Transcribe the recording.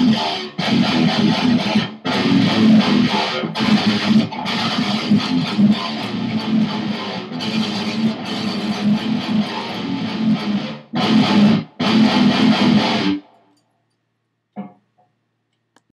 Yeah.